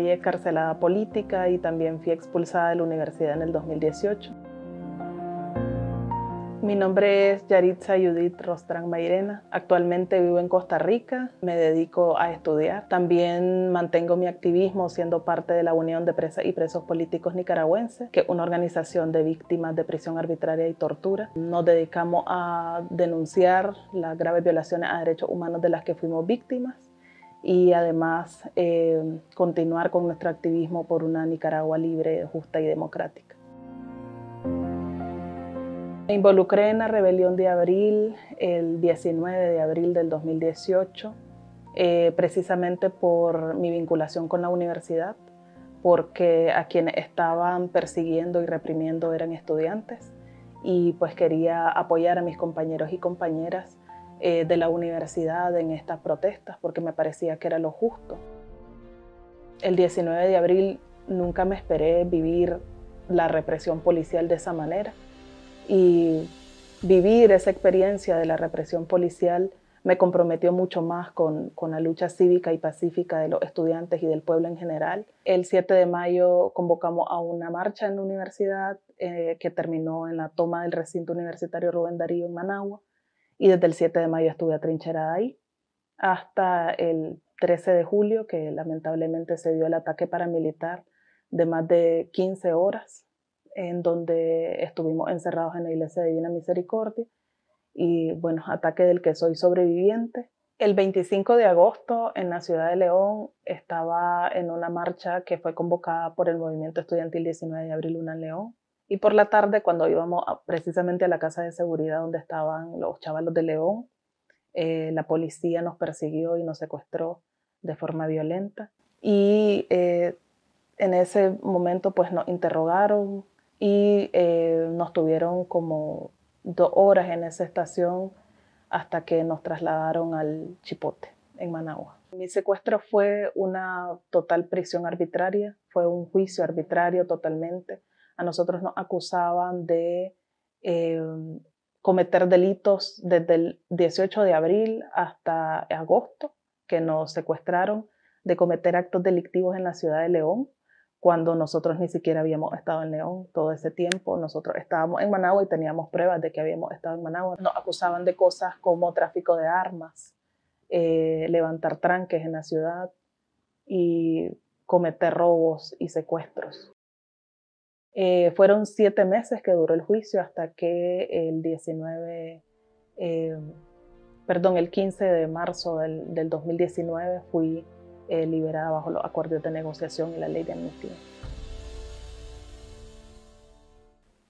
Hoy es carcelada política y también fui expulsada de la universidad en el 2018. Mi nombre es Yaritza Judith Rostrán Mairena. Actualmente vivo en Costa Rica, me dedico a estudiar. También mantengo mi activismo siendo parte de la Unión de Presas y Presos Políticos Nicaragüenses, que es una organización de víctimas de prisión arbitraria y tortura. Nos dedicamos a denunciar las graves violaciones a derechos humanos de las que fuimos víctimas y además eh, continuar con nuestro activismo por una Nicaragua libre, justa y democrática. Me involucré en la rebelión de abril, el 19 de abril del 2018, eh, precisamente por mi vinculación con la universidad, porque a quienes estaban persiguiendo y reprimiendo eran estudiantes y pues quería apoyar a mis compañeros y compañeras eh, de la universidad en estas protestas porque me parecía que era lo justo. El 19 de abril nunca me esperé vivir la represión policial de esa manera y vivir esa experiencia de la represión policial me comprometió mucho más con, con, la lucha cívica y pacífica de los estudiantes y del pueblo en general. El 7 de mayo convocamos a una marcha en la universidad eh, que terminó en la toma del recinto universitario Rubén Darío en Managua y desde el 7 de mayo estuve atrincherada ahí hasta el 13 de julio que lamentablemente se dio el ataque paramilitar de más de 15 horas en donde estuvimos encerrados en la Iglesia de Divina Misericordia y bueno, ataque del que soy sobreviviente. El 25 de agosto en la ciudad de León estaba en una marcha que fue convocada por el movimiento estudiantil 19 de abril Una León. Y por la tarde, cuando íbamos precisamente a la casa de seguridad donde estaban los chavalos de León, eh, la policía nos persiguió y nos secuestró de forma violenta. Y eh, en ese momento pues nos interrogaron, y eh, nos tuvieron como dos horas en esa estación hasta que nos trasladaron al Chipote, en Managua. Mi secuestro fue una total prisión arbitraria, fue un juicio arbitrario totalmente. A nosotros nos acusaban de eh, cometer delitos desde el 18 de abril hasta agosto, que nos secuestraron, de cometer actos delictivos en la ciudad de León, cuando nosotros ni siquiera habíamos estado en León todo ese tiempo. Nosotros estábamos en Managua y teníamos pruebas de que habíamos estado en Managua. Nos acusaban de cosas como tráfico de armas, eh, levantar tranques en la ciudad y cometer robos y secuestros. Eh, fueron siete meses que duró el juicio hasta que el 19, eh, perdón, el 15 de marzo del, del 2019 fui eh, liberada bajo los acuerdos de negociación y la ley de amnistía.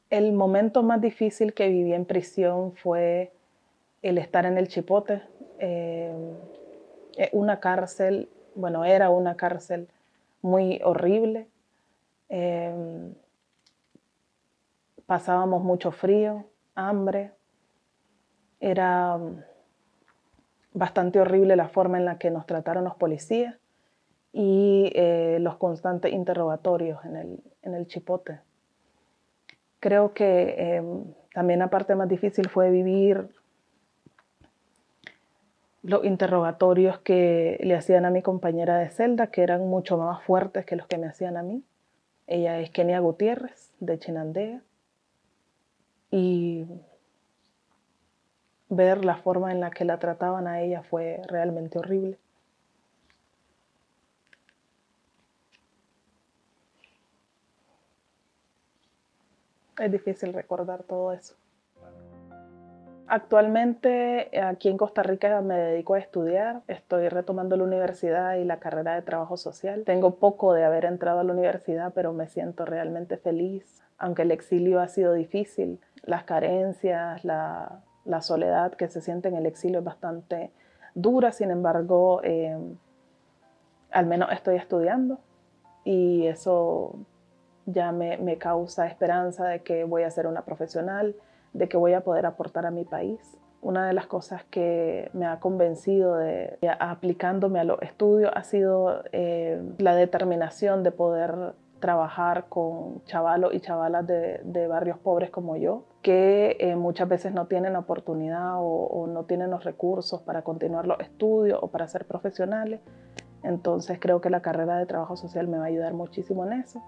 El momento más difícil que viví en prisión fue el estar en el Chipote. Una cárcel, bueno, era una cárcel muy horrible. Pasábamos mucho frío, hambre. Era bastante horrible la forma en la que nos trataron los policías y eh, los constantes interrogatorios en el, en el chipote. Creo que em, también la parte más difícil fue vivir los interrogatorios que le hacían a mi compañera de celda, que eran mucho más fuertes que los que me hacían a mí. Ella es Kenia Gutiérrez, de Chinandega. Y ver la forma en la que la trataban a ella fue realmente horrible. Es difícil recordar todo eso. Actualmente aquí en Costa Rica me dedico a estudiar, estoy retomando la universidad y la carrera de trabajo social. Tengo poco de haber entrado a la universidad, pero me siento realmente feliz. Aunque el exilio ha sido difícil, las carencias, la, soledad que se siente en el exilio es bastante dura, sin embargo, eh, al menos estoy estudiando y eso ya me, causa esperanza de que voy a ser una profesional, de que voy a poder aportar a mi país. Una de las cosas que me ha convencido de, aplicándome a los estudios ha sido eh, la determinación de poder trabajar con chavalos y chavalas de, barrios pobres como yo, que eh, muchas veces no tienen oportunidad o, no tienen los recursos para continuar los estudios o para ser profesionales Entonces creo que la carrera de trabajo social me va a ayudar muchísimo en eso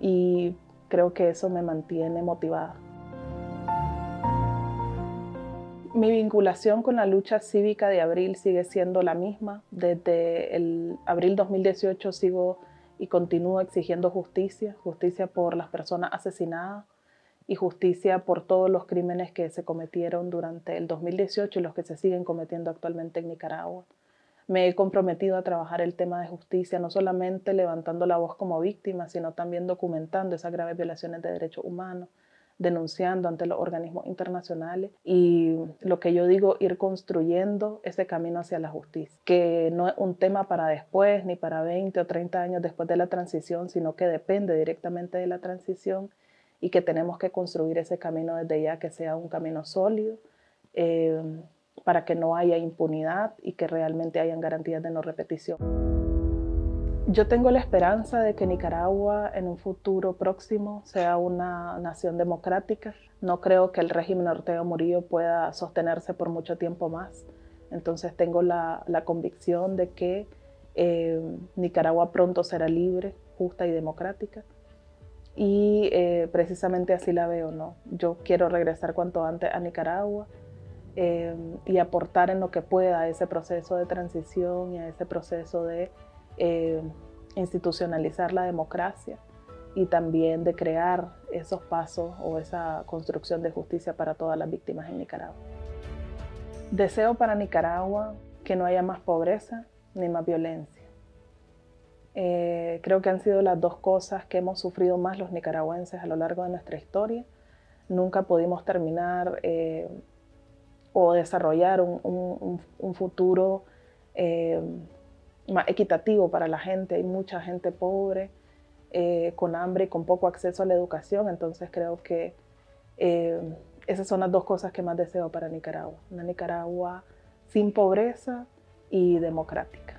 y creo que eso me mantiene motivada. Mi vinculación con la lucha cívica de abril sigue siendo la misma. Desde el abril 2018 sigo y continúo exigiendo justicia, justicia por las personas asesinadas y justicia por todos los crímenes que se cometieron durante el 2018 y los que se siguen cometiendo actualmente en Nicaragua. Me he comprometido a trabajar el tema de justicia, no solamente levantando la voz como víctima, sino también documentando esas graves violaciones de derechos humanos, denunciando ante los organismos internacionales y lo que yo digo, ir construyendo ese camino hacia la justicia, que no es un tema para después, ni para 20 o 30 años después de la transición, sino que depende directamente de la transición y que tenemos que construir ese camino desde ya, que sea un camino sólido. Eh, para que no haya impunidad y que realmente hayan garantías de no repetición. Yo tengo la esperanza de que Nicaragua en un futuro próximo sea una nación democrática. No creo que el régimen Ortega Murillo pueda sostenerse por mucho tiempo más. Entonces tengo la, convicción de que eh, Nicaragua pronto será libre, justa y democrática. Y eh, precisamente así la veo, ¿no? Yo quiero regresar cuanto antes a Nicaragua eh, y aportar en lo que pueda a ese proceso de transición y a ese proceso de eh, institucionalizar la democracia y también de crear esos pasos o esa construcción de justicia para todas las víctimas en Nicaragua. Deseo para Nicaragua que no haya más pobreza ni más violencia. Eh, creo que han sido las dos cosas que hemos sufrido más los nicaragüenses a lo largo de nuestra historia. Nunca pudimos terminar eh, o desarrollar un, futuro más equitativo para la gente. Hay mucha gente pobre, eh, con hambre y con poco acceso a la educación, entonces creo que eh, esas son las dos cosas que más deseo para Nicaragua. Una Nicaragua sin pobreza y democrática.